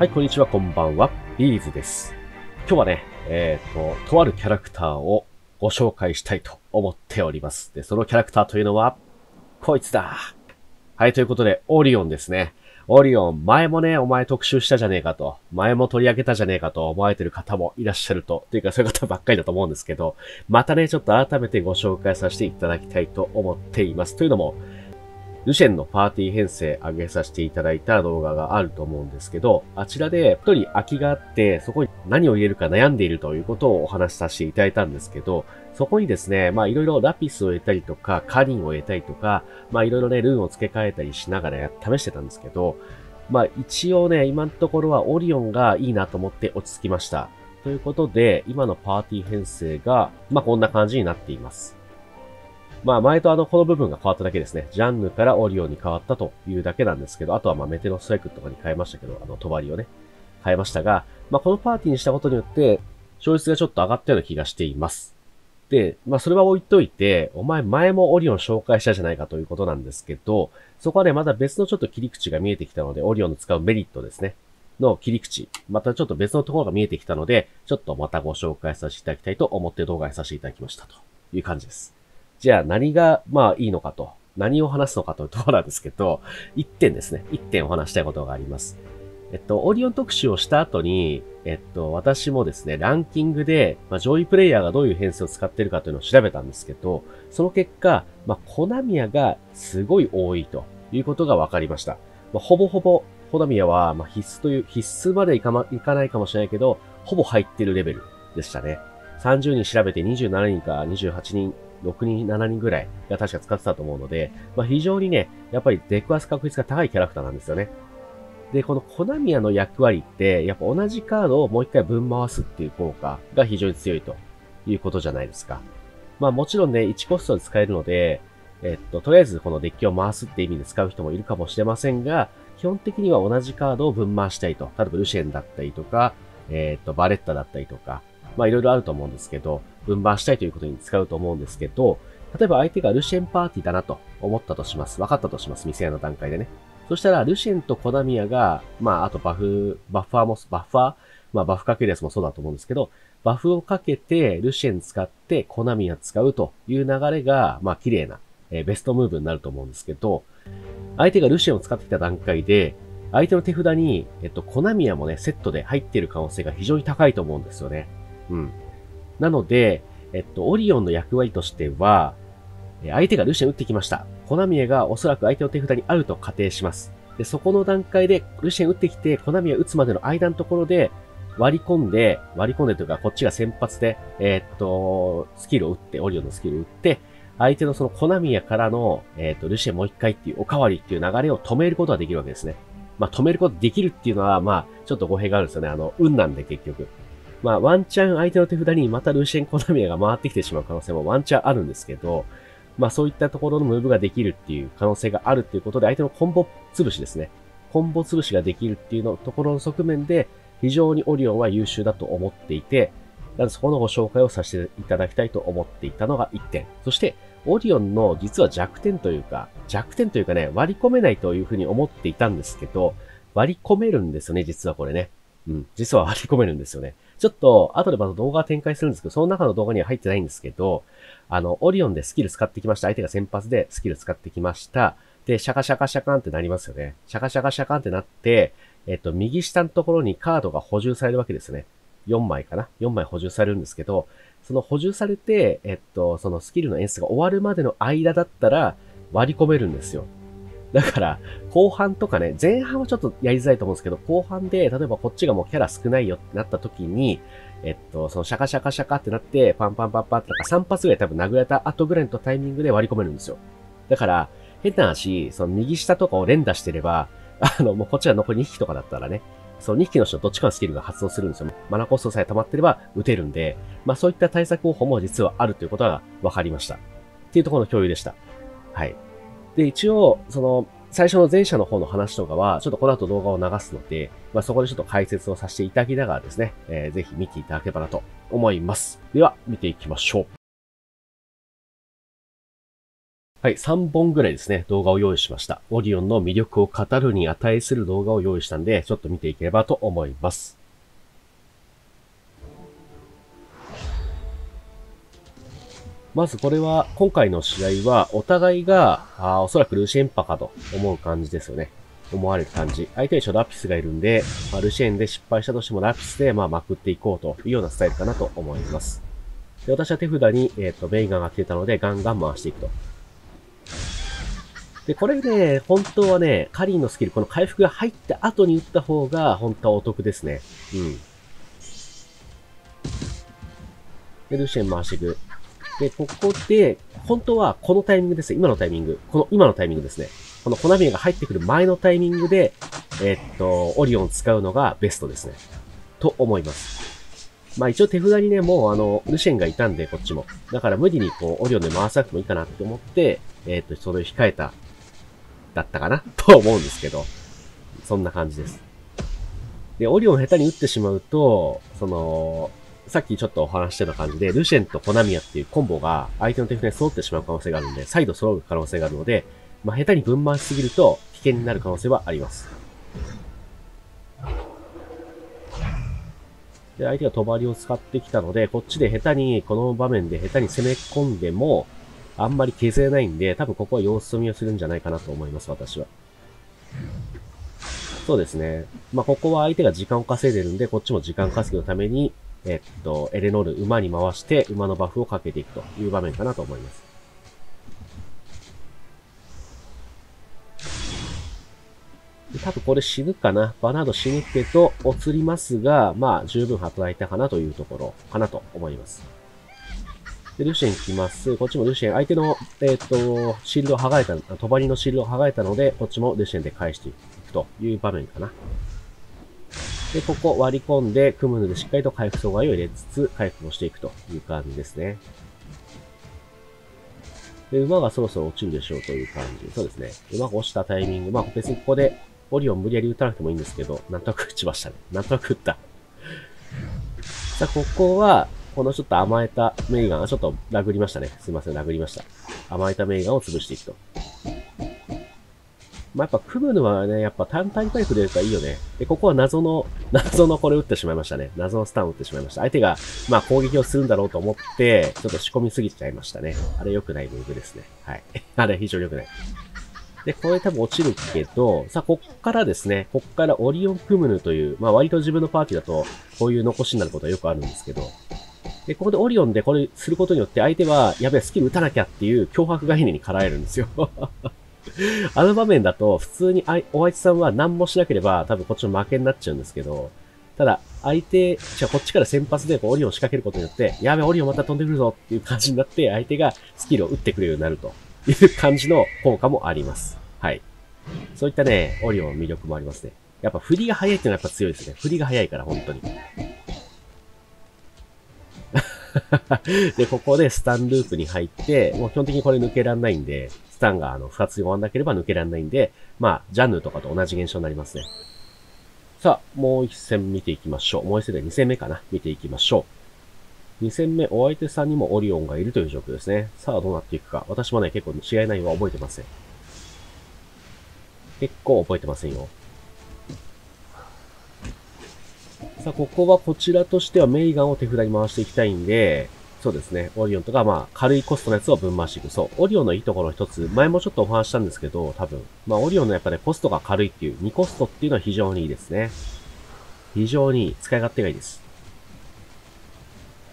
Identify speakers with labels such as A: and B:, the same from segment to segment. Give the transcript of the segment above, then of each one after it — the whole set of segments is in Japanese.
A: はい、こんにちは、こんばんは。ビーズです。今日はね、えっ、と、とあるキャラクターをご紹介したいと思っております。で、そのキャラクターというのは、こいつだ。はい、ということで、オリオンですね。オリオン、前もね、お前特集したじゃねえかと、前も取り上げたじゃねえかと思われてる方もいらっしゃると、というかそういう方ばっかりだと思うんですけど、またね、ちょっと改めてご紹介させていただきたいと思っています。というのも、ルシェンのパーティー編成上げさせていただいた動画があると思うんですけど、あちらで一人空きがあって、そこに何を入れるか悩んでいるということをお話しさせていただいたんですけど、そこにですね、まあいろいろラピスを得たりとか、カリンを得たりとか、まあいろいろね、ルーンを付け替えたりしながら試してたんですけど、まあ一応ね、今のところはオリオンがいいなと思って落ち着きました。ということで、今のパーティー編成が、まあこんな感じになっています。まあ前とあの、この部分が変わっただけですね。ジャンヌからオリオンに変わったというだけなんですけど、あとはまあメテノストライクとかに変えましたけど、あの、帳をね、変えましたが、まあこのパーティーにしたことによって、勝率がちょっと上がったような気がしています。で、まあそれは置いといて、お前前もオリオン紹介したじゃないかということなんですけど、そこはね、まだ別のちょっと切り口が見えてきたので、オリオンの使うメリットですね。の切り口。またちょっと別のところが見えてきたので、ちょっとまたご紹介させていただきたいと思って動画にさせていただきましたという感じです。じゃあ何がまあいいのかと、何を話すのかというところなんですけど、一点ですね。一点お話したいことがあります。えっと、オリオン特集をした後に、えっと、私もですね、ランキングで、まあ、上位プレイヤーがどういう編成を使ってるかというのを調べたんですけど、その結果、まあ、コナミヤがすごい多いということが分かりました。まあ、ほぼほぼ、コナミヤは、まあ、必須という、必須までいかま、いかないかもしれないけど、ほぼ入ってるレベルでしたね。30人調べて27人か28人、6人、7人ぐらいが確か使ってたと思うので、まあ、非常にね、やっぱり出くわす確率が高いキャラクターなんですよね。で、このコナミヤの役割って、やっぱ同じカードをもう一回分回すっていう効果が非常に強いということじゃないですか。まあもちろんね、1コストで使えるので、えっと、とりあえずこのデッキを回すって意味で使う人もいるかもしれませんが、基本的には同じカードを分回したいと。例えばルシェンだったりとか、えっと、バレッタだったりとか、まあいろいろあると思うんですけど、分回したいということに使うと思うんですけど、例えば相手がルシェンパーティーだなと思ったとします。分かったとします。未成年の段階でね。そしたら、ルシェンとコナミヤが、まあ、あとバフ、バッファーも、バッファーまあ、バフかけるやつもそうだと思うんですけど、バフをかけて、ルシェン使って、コナミヤ使うという流れが、まあ、綺麗な、えーベストムーブになると思うんですけど、相手がルシェンを使ってきた段階で、相手の手札に、えっと、コナミヤもね、セットで入っている可能性が非常に高いと思うんですよね。うん。なので、えっと、オリオンの役割としては、え相手がルシェン打ってきました。コナミヤがおそらく相手の手札にあると仮定します。で、そこの段階で、ルシェン打ってきて、コナミヤ打つまでの間のところで、割り込んで、割り込んでというか、こっちが先発で、えーっと、スキルを打って、オリオンのスキルを打って、相手のそのコナミヤからの、えーっと、ルシェンもう一回っていうおかわりっていう流れを止めることができるわけですね。まあ、止めることできるっていうのは、まあ、ちょっと語弊があるんですよね。あの、運なんで結局。まあ、ワンチャン相手の手札にまたルーシェン・コナミヤが回ってきてしまう可能性もワンチャンあるんですけど、まあそういったところのムーブができるっていう可能性があるっていうことで、相手のコンボ潰しですね。コンボ潰しができるっていうのところの側面で、非常にオリオンは優秀だと思っていて、なのでそこのご紹介をさせていただきたいと思っていたのが1点。そして、オリオンの実は弱点というか、弱点というかね、割り込めないというふうに思っていたんですけど、割り込めるんですよね、実はこれね。うん、実は割り込めるんですよね。ちょっと、後でまた動画展開するんですけど、その中の動画には入ってないんですけど、あの、オリオンでスキル使ってきました。相手が先発でスキル使ってきました。で、シャカシャカシャカンってなりますよね。シャカシャカシャカンってなって、えっと、右下のところにカードが補充されるわけですね。4枚かな ?4 枚補充されるんですけど、その補充されて、えっと、そのスキルの演出が終わるまでの間だったら割り込めるんですよ。だから、後半とかね、前半はちょっとやりづらいと思うんですけど、後半で、例えばこっちがもうキャラ少ないよってなった時に、えっと、そのシャカシャカシャカってなって、パンパンパンパンってなんか3発ぐらい多分殴られた後ぐらいのタイミングで割り込めるんですよ。だから、変な話、その右下とかを連打してれば、あの、もうこっちは残り2匹とかだったらね、その2匹の人どっちかのスキルが発動するんですよ。マナコストさえ溜まってれば撃てるんで、まあそういった対策方法も実はあるということが分かりました。っていうところの共有でした。はい。で、一応、その、最初の前者の方の話とかは、ちょっとこの後動画を流すので、まあ、そこでちょっと解説をさせていただきながらですね、えーぜひ見ていただければなと思います。では、見ていきましょう。はい、3本ぐらいですね、動画を用意しました。オリオンの魅力を語るに値する動画を用意したんで、ちょっと見ていければと思います。まずこれは、今回の試合は、お互いが、あーおそらくルシエンパかと思う感じですよね。思われる感じ。相手に一応ラピスがいるんで、まあ、ルシエンで失敗したとしてもラピスで、まあ、まくっていこうというようなスタイルかなと思います。で私は手札に、えっ、と、メイガンが来てたので、ガンガン回していくと。で、これね、本当はね、カリーのスキル、この回復が入った後に打った方が、本当はお得ですね。うん。で、ルシエン回していく。で、ここで、本当はこのタイミングです。今のタイミング。この今のタイミングですね。このコナミが入ってくる前のタイミングで、えっと、オリオン使うのがベストですね。と思います。まあ一応手札にね、もうあの、ルシェンがいたんで、こっちも。だから無理にこう、オリオンで回さなくてもいいかなって思って、えっと、それを控えた、だったかな？と思うんですけど。そんな感じです。で、オリオン下手に打ってしまうと、その、さっきちょっとお話してた感じで、ルシェンとコナミヤっていうコンボが相手の手札に揃ってしまう可能性があるんで、再度揃う可能性があるので、まあ、下手に分回しすぎると危険になる可能性はあります。で、相手が帳を使ってきたので、こっちで下手に、この場面で下手に攻め込んでも、あんまり削れないんで、多分ここは様子見をするんじゃないかなと思います、私は。そうですね。まあ、ここは相手が時間を稼いでるんで、こっちも時間稼ぎのために、えっと、エレノール馬に回して、馬のバフをかけていくという場面かなと思います。多分これ死ぬかな。バナード死ぬけど、移りますが、まあ、十分働いたかなというところかなと思います。で、ルシエン来ます。こっちもルシエン、相手の、えっ、と、シールドを剥がれた、トバリのシールドを剥がれたので、こっちもルシエンで返していくという場面かな。で、ここ割り込んで、クムヌでしっかりと回復阻害を入れつつ、回復をしていくという感じですね。で、馬がそろそろ落ちるでしょうという感じ。そうですね。馬が落ちたタイミング。まあ別にここで、オリオン無理やり打たなくてもいいんですけど、なんとなく打ちましたね。なんとなく打った。さあ、ここは、このちょっと甘えたメイガン、ちょっとラグりましたね。すいません、ラグりました。甘えたメイガンを潰していくと。まあ、やっぱ、クムヌはね、やっぱ単体回復出るからいいよね。で、ここは謎の、謎のこれ打ってしまいましたね。謎のスタンを打ってしまいました。相手が、まあ、攻撃をするんだろうと思って、ちょっと仕込みすぎちゃいましたね。あれ良くないムーブですね。はい。あれ非常に良くない。で、これ多分落ちるけど、さあ、こっからですね、こっからオリオンクムヌという、まあ割と自分のパーティーだと、こういう残しになることはよくあるんですけど、で、ここでオリオンでこれすることによって相手は、やべえ、スキル打たなきゃっていう脅迫概念にからえるんですよ。あの場面だと、普通にあいお相手さんは何もしなければ、多分こっちの負けになっちゃうんですけど、ただ、相手、じゃあこっちから先発でこうオリオン仕掛けることによって、やべ、オリオンまた飛んでくるぞっていう感じになって、相手がスキルを打ってくれるようになると いう感じの効果もあります。はい。そういったね、オリオンの魅力もありますね。やっぱ振りが早いっていうのはやっぱ強いですね。振りが早いから、本当に。で、ここでスタンループに入って、もう基本的にこれ抜けらんないんで、タンがあの、二つ終わんなければ抜けらんないんで、まあ、ジャンヌとかと同じ現象になりますね。さあ、もう一戦見ていきましょう。もう一戦で二戦目かな見ていきましょう。二戦目、お相手さんにもオリオンがいるという状況ですね。さあ、どうなっていくか。私もね、結構試合内容は覚えてません。結構覚えてませんよ。さあ、ここはこちらとしてはメイガンを手札に回していきたいんで、そうですね。オリオンとか、まあ、軽いコストのやつを分回していく。そう。オリオンのいいところの一つ、前もちょっとお話したんですけど、多分。まあ、オリオンのやっぱね、コストが軽いっていう、2コストっていうのは非常にいいですね。非常に使い勝手がいいです。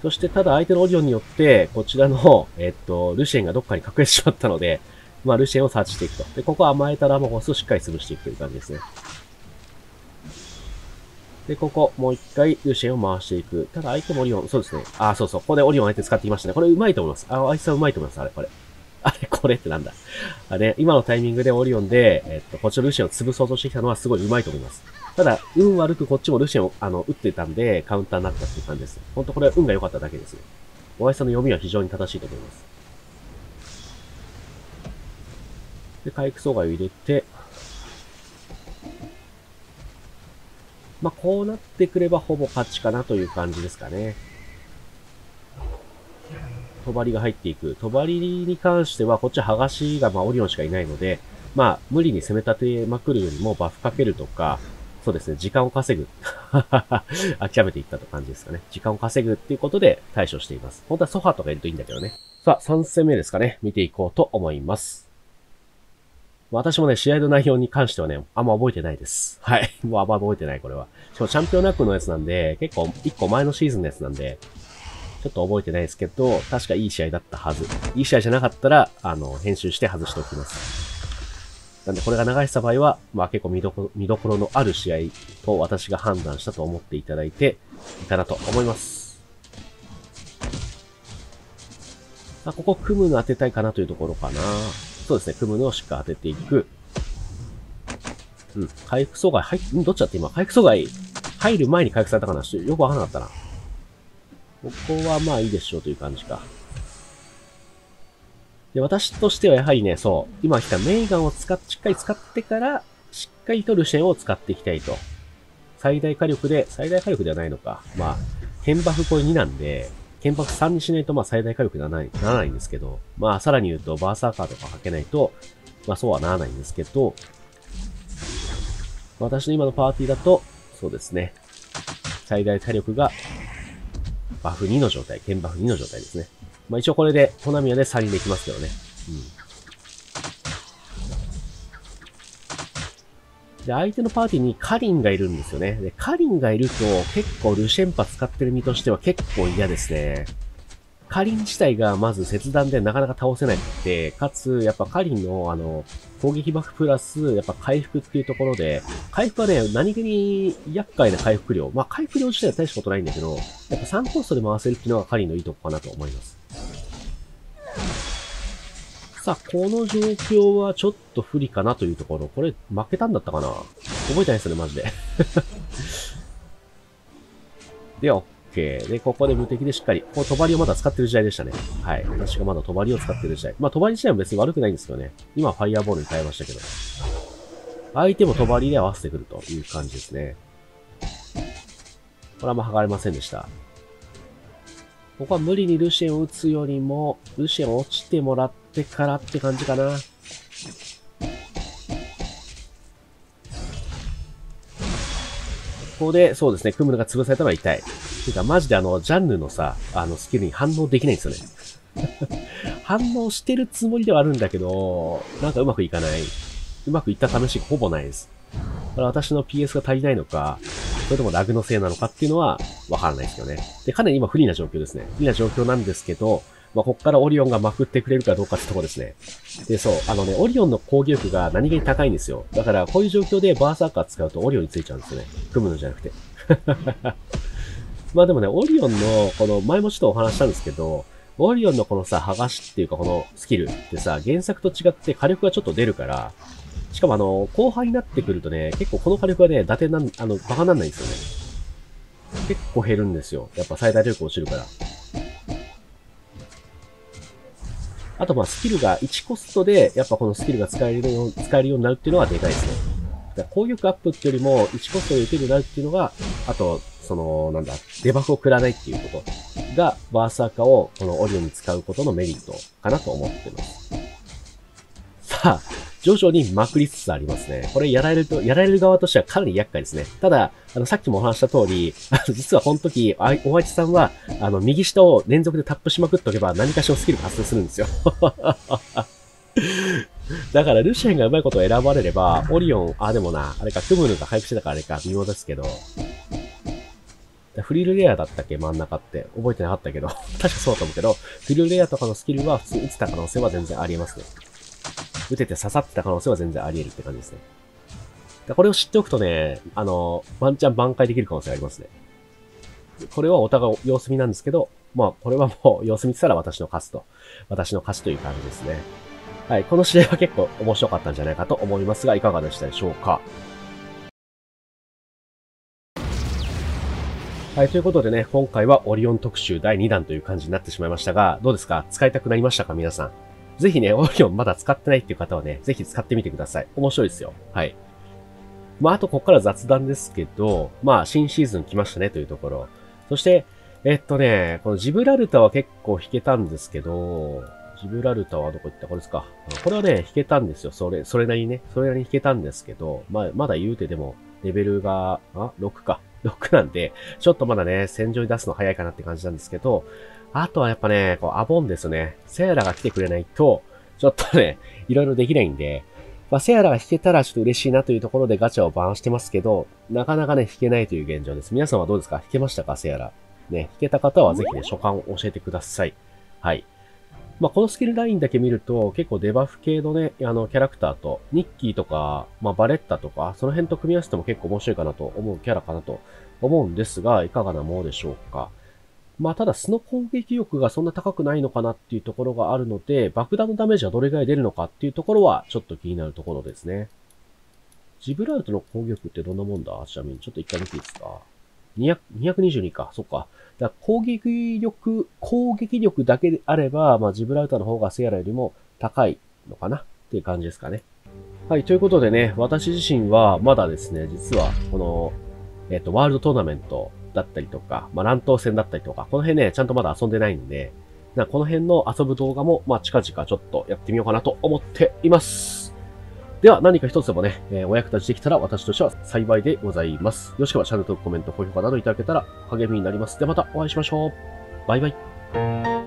A: そして、ただ相手のオリオンによって、こちらの、えっと、ルシエンがどっかに隠れてしまったので、まあ、ルシエンをサーチしていくと。で、ここは甘えたラモホスをしっかり潰していくという感じですね。で、ここ、もう一回、ルシエンを回していく。ただ、相手もオリオン、そうですね。あ、そうそう。ここでオリオン相手使ってきましたね。これ、うまいと思います。あ、あいつはうまいと思います。あれ、これ。あれ、これってなんだ。あれ、今のタイミングでオリオンで、えっと、こっちのルシエンを潰そうとしてきたのはすごいうまいと思います。ただ、運悪くこっちもルシエンを、あの、打ってたんで、カウンターになったっていう感じです。ほんとこれは運が良かっただけですね。お会いさんの読みは非常に正しいと思います。で、回復阻害を入れて、まあ、こうなってくればほぼ勝ちかなという感じですかね。帳が入っていく。帳に関しては、こっちは剥がしが、まあ、オリオンしかいないので、まあ、無理に攻め立てまくるよりもバフかけるとか、そうですね、時間を稼ぐ。諦めていったと感じですかね。時間を稼ぐっていうことで対処しています。本当はソファーとかいるといいんだけどね。さあ、3戦目ですかね。見ていこうと思います。私もね、試合の内容に関してはね、あんま覚えてないです。はい。もうあんま覚えてない、これは。しかもチャンピオンラックのやつなんで、結構、1個前のシーズンのやつなんで、ちょっと覚えてないですけど、確かいい試合だったはず。いい試合じゃなかったら、あの、編集して外しておきます。なんで、これが流した場合は、まあ結構見どころ、見どころのある試合と私が判断したと思っていただいていいかなと思います。あ、ここ組むの当てたいかなというところかな。そうですね、組むのをしっかり当てていく。うん。回復阻害、はい、どっちだって今、回復阻害、入る前に回復されたかな？よくわからなかったな。ここはまあいいでしょうという感じか。で、私としてはやはりね、そう、今来たメイガンを使っ、しっかり使ってから、しっかりとルシェンを使っていきたいと。最大火力で、最大火力ではないのか。まあ、剣バフこれ2なんで、剣幕3にしないと、まあ最大火力にならない、ならないんですけど、まあさらに言うと、バーサーカーとかかけないと、まあそうはならないんですけど、私の今のパーティーだと、そうですね。最大火力が、バフ2の状態、剣バフ2の状態ですね。まあ一応これで、トナミヤで3にできますけどね。うん。で、相手のパーティーにカリンがいるんですよね。で、カリンがいると結構ルシェンパ使ってる身としては結構嫌ですね。カリン自体がまず切断でなかなか倒せなくて、かつ、やっぱカリンのあの、攻撃バフプラス、やっぱ回復っていうところで、回復はね、何気に厄介な回復量。まあ、回復量自体は大したことないんだけど、やっぱ3コストで回せるっていうのがカリンのいいとこかなと思います。さあ、この状況はちょっと不利かなというところ。これ、負けたんだったかな？覚えてないですね、マジで。で、OK。で、ここで無敵でしっかり。この帳をまだ使ってる時代でしたね。はい。私がまだ帳を使ってる時代。まあ、帳自体も別に悪くないんですよね。今、ファイアボールに変えましたけど。相手も帳で合わせてくるという感じですね。これはまあ剥がれませんでした。ここは無理にルシエンを打つよりも、ルシエン落ちてもらっててからって感じかな。ここで、そうですね、クムルが潰されたのは痛い。ていうか、マジであの、ジャンヌのさ、あの、スキルに反応できないんですよね。反応してるつもりではあるんだけど、なんかうまくいかない。うまくいった試しがほぼないです。これ私の PS が足りないのか、それともラグのせいなのかっていうのはわからないですよね。で、かなり今不利な状況ですね。不利な状況なんですけど、まあ、こっからオリオンがまくってくれるかどうかってとこですね。で、そう、あのね、オリオンの攻撃力が何気に高いんですよ。だから、こういう状況でバーサーカー使うとオリオンについちゃうんですよね。組むのじゃなくて。まあでもね、オリオンの、この、前もちょっとお話したんですけど、オリオンのこのさ、剥がしっていうかこのスキルってさ、原作と違って火力がちょっと出るから、しかもあの、後半になってくるとね、結構この火力はね、伊達なん、あの、バカなんないんですよね。結構減るんですよ。やっぱ最大力落ちるから。あとまあスキルが1コストで、やっぱこのスキルが使えるよう使えるようになるっていうのはでかいですね。だから攻撃アップっていうよりも、1コストで打てるようになるっていうのが、あと、その、なんだ、デバフを食らないっていうことが、バーサーカーをこのオリオンに使うことのメリットかなと思ってます。さあ、徐々にまくりつつありますね。これやられると、やられる側としてはかなり厄介ですね。ただ、あの、さっきもお話した通り、あの、実はこの時、おわちさんは、あの、右下を連続でタップしまくっとけば何かしらスキルが発生するんですよ。だから、ルシェンがうまいことを選ばれれば、オリオン、あ、でもな、あれか、クムルが回復してたからあれか、微妙ですけど、フリルレアだったっけ真ん中って。覚えてなかったけど。確かそうだと思うけど、フリルレアとかのスキルは普通に打てた可能性は全然ありえますね。打てて刺さってた可能性は全然あり得るって感じですね。これを知っておくとね、あの、ワンチャン挽回できる可能性ありますね。これはお互い様子見なんですけど、まあ、これはもう 様子見てたら私の勝つと。私の勝ちという感じですね。はい、この試合は結構面白かったんじゃないかと思いますが、いかがでしたでしょうかはい、ということでね、今回はオリオン特集第2弾という感じになってしまいましたが、どうですか？使いたくなりましたか？皆さん。ぜひね、オーリオンまだ使ってないっていう方はね、ぜひ使ってみてください。面白いですよ。はい。まあ、あとここから雑談ですけど、まあ、新シーズン来ましたねというところ。そして、えっとね、このジブラルタは結構弾けたんですけど、ジブラルタはどこ行った？これですか。これはね、弾けたんですよ。それ、それなりにね。それなりに弾けたんですけど、まあ、まだ言うてでも、レベルが、あ ?6 か。6なんで、ちょっとまだね、戦場に出すの早いかなって感じなんですけど、あとはやっぱね、こう、アボンですね。セアラが来てくれないと、ちょっとね、いろいろできないんで、まあ、セアラが弾けたらちょっと嬉しいなというところでガチャをバーンしてますけど、なかなかね、弾けないという現状です。皆さんはどうですか？弾けましたか？セアラ。ね、弾けた方はぜひね、所感を教えてください。はい。まあ、このスキルラインだけ見ると、結構デバフ系のね、あの、キャラクターと、ニッキーとか、まあ、バレッタとか、その辺と組み合わせても結構面白いかなと思うキャラかなと思うんですが、いかがなものでしょうか？まあ、ただ素の攻撃力がそんな高くないのかなっていうところがあるので、爆弾のダメージはどれぐらい出るのかっていうところは、ちょっと気になるところですね。ジブラルトの攻撃力ってどんなもんだ？ちなみに、ちょっと一回見ていいですか？200 222か、そっか。だ攻撃力、攻撃力だけであれば、まあ、ジブラルタの方がセアラよりも高いのかなっていう感じですかね。はい、ということでね、私自身はまだですね、実は、この、えっ、と、ワールドトーナメントだったりとか、まあ、乱闘戦だったりとか、この辺ね、ちゃんとまだ遊んでないんで、なこの辺の遊ぶ動画も、まあ、近々ちょっとやってみようかなと思っています。では何か一つでもね、えー、お役立ちできたら私としては幸いでございます。よろしければチャンネル登録、コメント、高評価などいただけたら励みになります。ではまたお会いしましょう。バイバイ。